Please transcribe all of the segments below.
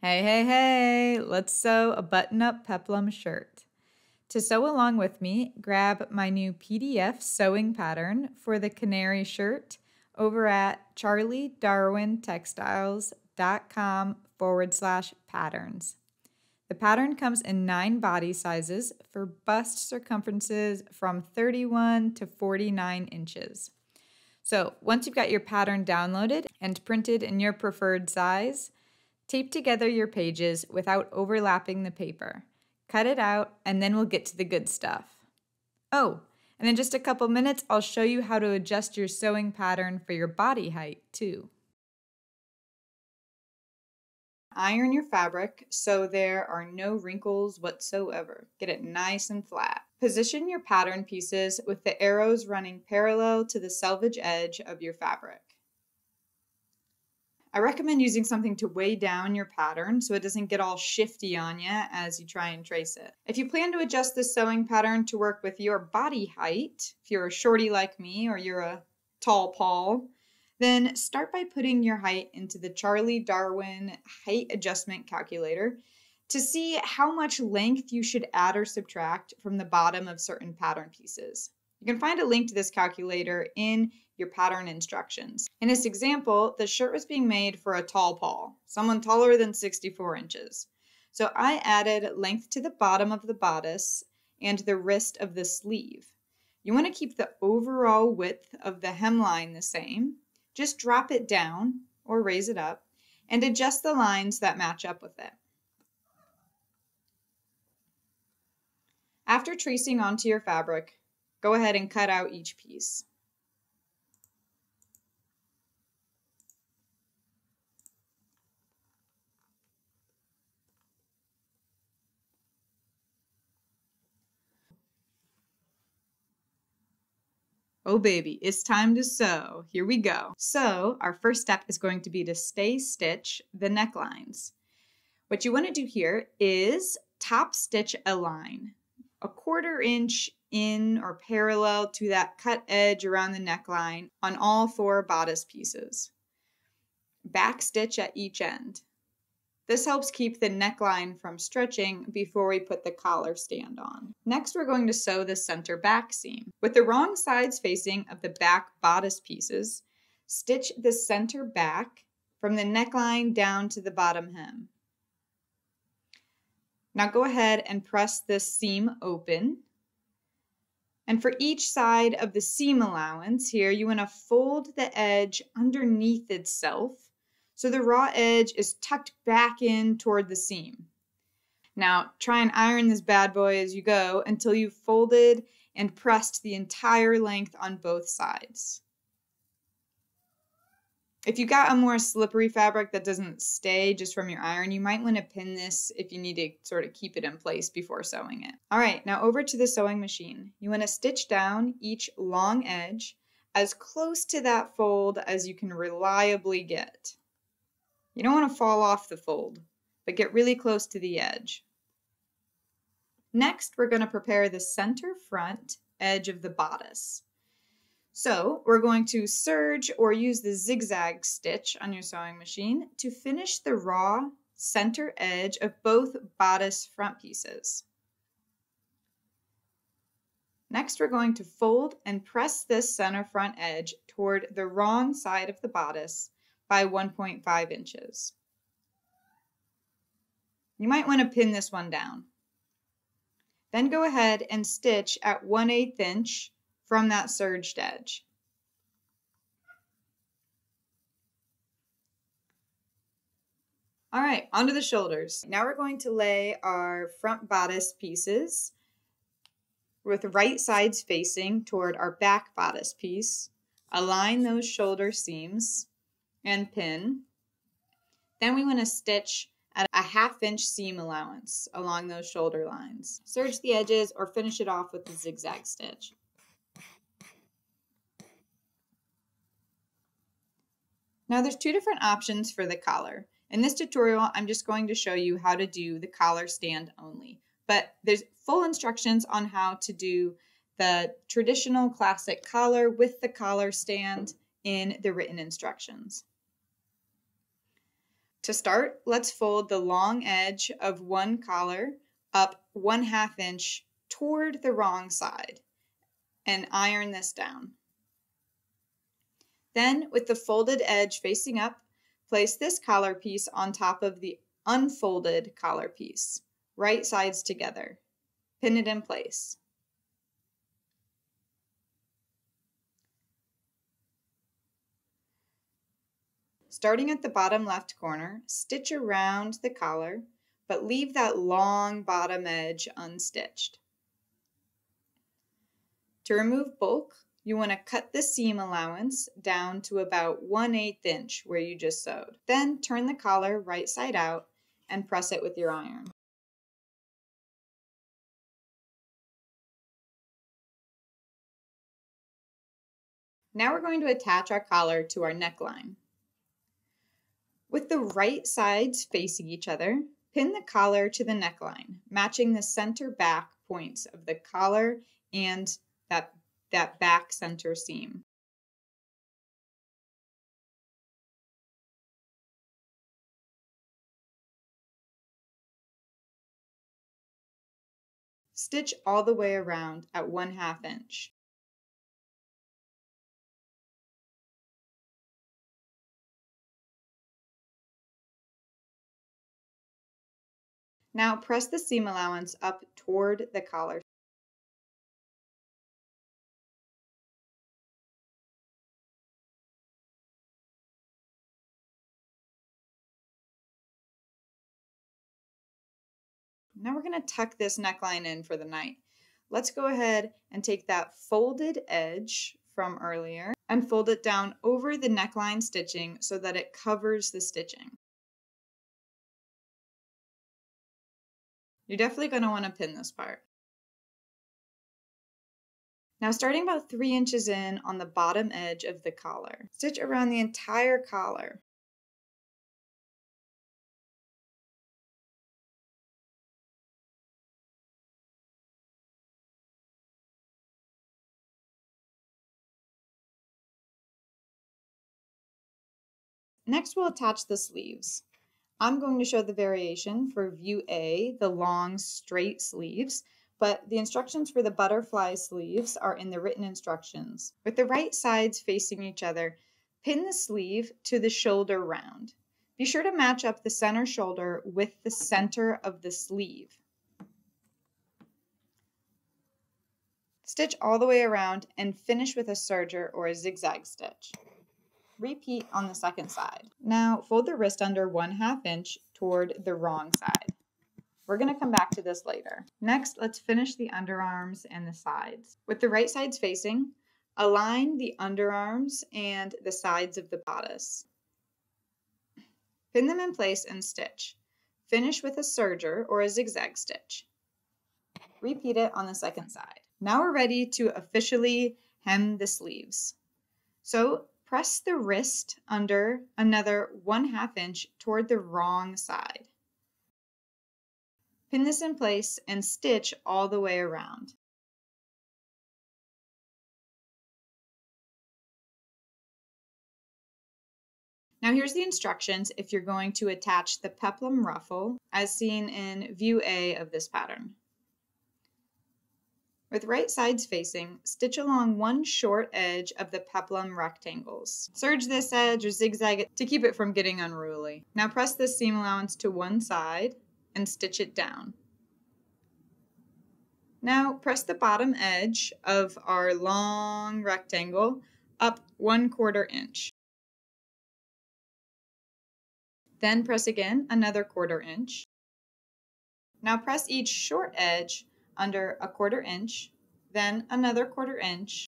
Hey, hey, hey, let's sew a button up peplum shirt. To sew along with me, grab my new PDF sewing pattern for the canary shirt over at charliedarwintextiles.com forward slash patterns. The pattern comes in nine body sizes for bust circumferences from 31 to 49 inches. So once you've got your pattern downloaded and printed in your preferred size, Tape together your pages without overlapping the paper. Cut it out, and then we'll get to the good stuff. Oh, and in just a couple minutes, I'll show you how to adjust your sewing pattern for your body height, too. Iron your fabric so there are no wrinkles whatsoever. Get it nice and flat. Position your pattern pieces with the arrows running parallel to the selvage edge of your fabric. I recommend using something to weigh down your pattern so it doesn't get all shifty on you as you try and trace it. If you plan to adjust this sewing pattern to work with your body height, if you're a shorty like me or you're a tall Paul, then start by putting your height into the Charlie Darwin height adjustment calculator to see how much length you should add or subtract from the bottom of certain pattern pieces. You can find a link to this calculator in your pattern instructions. In this example, the shirt was being made for a tall Paul, someone taller than 64 inches. So I added length to the bottom of the bodice and the wrist of the sleeve. You want to keep the overall width of the hemline the same. Just drop it down or raise it up and adjust the lines that match up with it. After tracing onto your fabric, Go ahead and cut out each piece. Oh baby, it's time to sew. Here we go. So our first step is going to be to stay stitch the necklines. What you want to do here is top stitch a line, a quarter inch in or parallel to that cut edge around the neckline on all four bodice pieces. Back stitch at each end. This helps keep the neckline from stretching before we put the collar stand on. Next, we're going to sew the center back seam. With the wrong sides facing of the back bodice pieces, stitch the center back from the neckline down to the bottom hem. Now go ahead and press this seam open and for each side of the seam allowance here, you want to fold the edge underneath itself so the raw edge is tucked back in toward the seam. Now try and iron this bad boy as you go until you've folded and pressed the entire length on both sides. If you've got a more slippery fabric that doesn't stay just from your iron, you might want to pin this if you need to sort of keep it in place before sewing it. All right, now over to the sewing machine. You want to stitch down each long edge as close to that fold as you can reliably get. You don't want to fall off the fold, but get really close to the edge. Next, we're going to prepare the center front edge of the bodice. So we're going to serge or use the zigzag stitch on your sewing machine to finish the raw center edge of both bodice front pieces. Next, we're going to fold and press this center front edge toward the wrong side of the bodice by 1.5 inches. You might want to pin this one down. Then go ahead and stitch at 1 8 inch from that serged edge. All right, onto the shoulders. Now we're going to lay our front bodice pieces with right sides facing toward our back bodice piece. Align those shoulder seams and pin. Then we want to stitch at a half inch seam allowance along those shoulder lines. Serge the edges or finish it off with a zigzag stitch. Now there's two different options for the collar. In this tutorial, I'm just going to show you how to do the collar stand only, but there's full instructions on how to do the traditional classic collar with the collar stand in the written instructions. To start, let's fold the long edge of one collar up one half inch toward the wrong side and iron this down. Then, with the folded edge facing up, place this collar piece on top of the unfolded collar piece, right sides together. Pin it in place. Starting at the bottom left corner, stitch around the collar, but leave that long bottom edge unstitched. To remove bulk, you want to cut the seam allowance down to about 1 8 inch where you just sewed. Then turn the collar right side out and press it with your iron. Now we're going to attach our collar to our neckline. With the right sides facing each other, pin the collar to the neckline, matching the center back points of the collar and that, that back center seam. Stitch all the way around at 1 half inch. Now press the seam allowance up toward the collar. Now we're going to tuck this neckline in for the night. Let's go ahead and take that folded edge from earlier and fold it down over the neckline stitching so that it covers the stitching. You're definitely going to want to pin this part. Now starting about 3 inches in on the bottom edge of the collar, stitch around the entire collar. Next we'll attach the sleeves. I'm going to show the variation for view A, the long straight sleeves, but the instructions for the butterfly sleeves are in the written instructions. With the right sides facing each other, pin the sleeve to the shoulder round. Be sure to match up the center shoulder with the center of the sleeve. Stitch all the way around and finish with a serger or a zigzag stitch. Repeat on the second side. Now fold the wrist under one half inch toward the wrong side. We're going to come back to this later. Next, let's finish the underarms and the sides. With the right sides facing, align the underarms and the sides of the bodice. Pin them in place and stitch. Finish with a serger or a zigzag stitch. Repeat it on the second side. Now we're ready to officially hem the sleeves. So Press the wrist under another 1 half inch toward the wrong side. Pin this in place and stitch all the way around. Now here's the instructions if you're going to attach the peplum ruffle as seen in view A of this pattern. With right sides facing, stitch along one short edge of the peplum rectangles. Serge this edge or zigzag it to keep it from getting unruly. Now press the seam allowance to one side and stitch it down. Now press the bottom edge of our long rectangle up one quarter inch. Then press again another quarter inch. Now press each short edge under a quarter inch, then another quarter inch,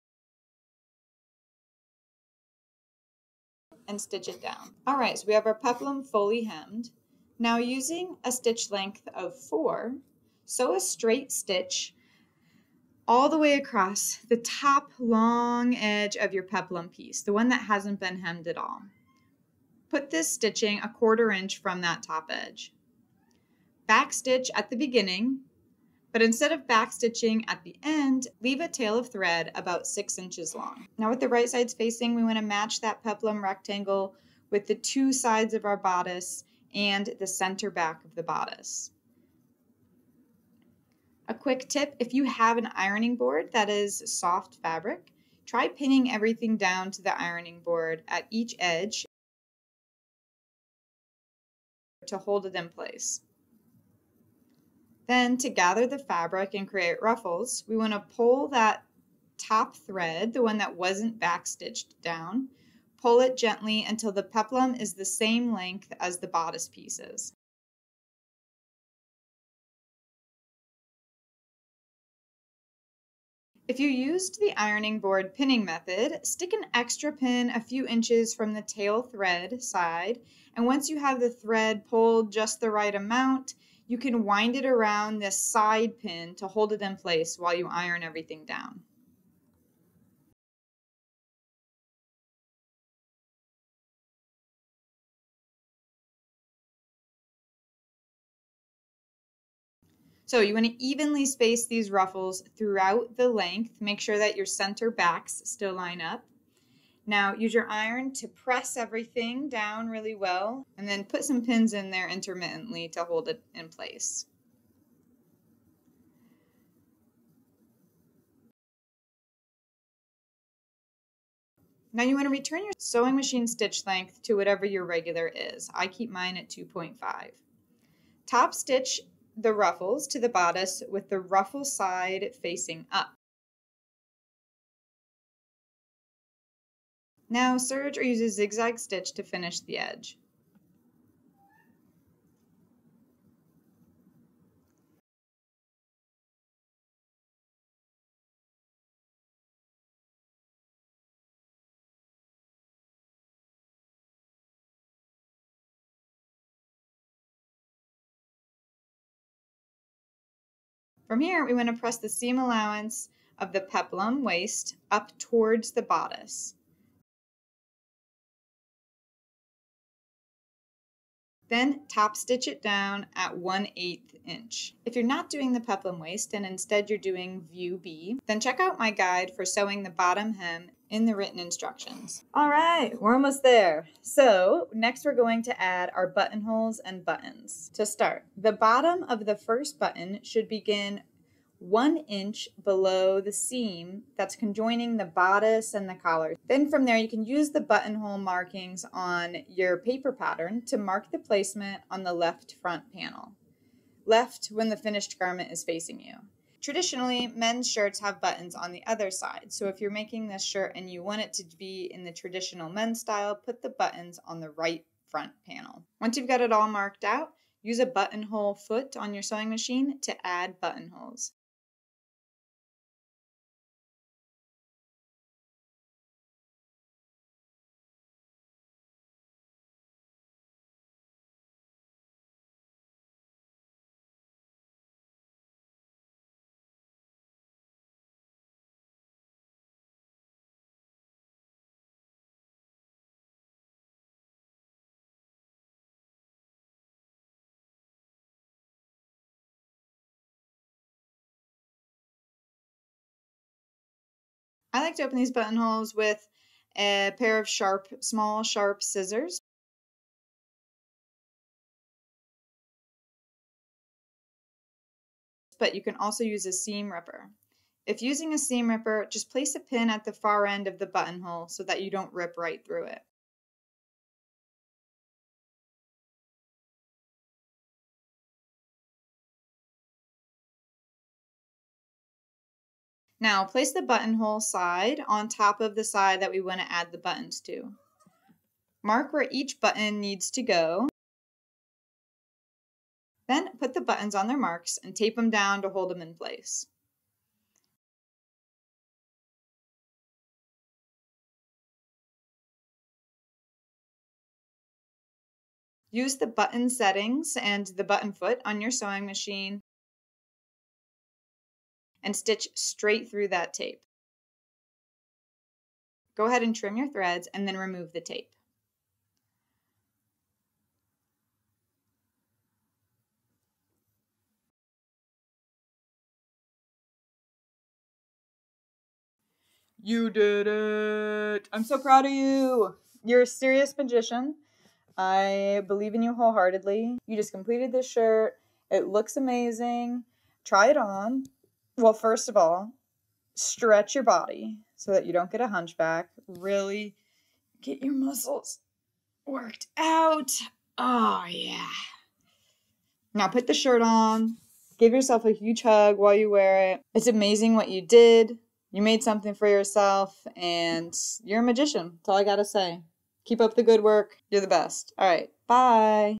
and stitch it down. All right, so we have our peplum fully hemmed. Now using a stitch length of four, sew a straight stitch all the way across the top long edge of your peplum piece, the one that hasn't been hemmed at all. Put this stitching a quarter inch from that top edge. Back stitch at the beginning but instead of backstitching at the end, leave a tail of thread about six inches long. Now with the right sides facing, we want to match that peplum rectangle with the two sides of our bodice and the center back of the bodice. A quick tip if you have an ironing board that is soft fabric, try pinning everything down to the ironing board at each edge to hold it in place. Then to gather the fabric and create ruffles, we want to pull that top thread, the one that wasn't backstitched down, pull it gently until the peplum is the same length as the bodice pieces. If you used the ironing board pinning method, stick an extra pin a few inches from the tail thread side, and once you have the thread pulled just the right amount, you can wind it around this side pin to hold it in place while you iron everything down. So you want to evenly space these ruffles throughout the length. Make sure that your center backs still line up. Now use your iron to press everything down really well and then put some pins in there intermittently to hold it in place. Now you want to return your sewing machine stitch length to whatever your regular is. I keep mine at 2.5. Top stitch the ruffles to the bodice with the ruffle side facing up. Now serge or use a zigzag stitch to finish the edge. From here, we want to press the seam allowance of the peplum waist up towards the bodice. Then top stitch it down at 1 8 inch. If you're not doing the peplum waist and instead you're doing view B, then check out my guide for sewing the bottom hem in the written instructions. All right, we're almost there. So next we're going to add our buttonholes and buttons. To start, the bottom of the first button should begin one inch below the seam that's conjoining the bodice and the collar. Then from there, you can use the buttonhole markings on your paper pattern to mark the placement on the left front panel. Left when the finished garment is facing you. Traditionally, men's shirts have buttons on the other side. So if you're making this shirt and you want it to be in the traditional men's style, put the buttons on the right front panel. Once you've got it all marked out, use a buttonhole foot on your sewing machine to add buttonholes. I like to open these buttonholes with a pair of sharp, small, sharp scissors. But you can also use a seam ripper. If using a seam ripper, just place a pin at the far end of the buttonhole so that you don't rip right through it. Now place the buttonhole side on top of the side that we want to add the buttons to. Mark where each button needs to go. Then put the buttons on their marks and tape them down to hold them in place. Use the button settings and the button foot on your sewing machine and stitch straight through that tape. Go ahead and trim your threads and then remove the tape. You did it! I'm so proud of you! You're a serious magician. I believe in you wholeheartedly. You just completed this shirt. It looks amazing. Try it on. Well, first of all, stretch your body so that you don't get a hunchback. Really get your muscles worked out. Oh, yeah. Now put the shirt on. Give yourself a huge hug while you wear it. It's amazing what you did. You made something for yourself, and you're a magician. That's all I gotta say. Keep up the good work. You're the best. All right. Bye.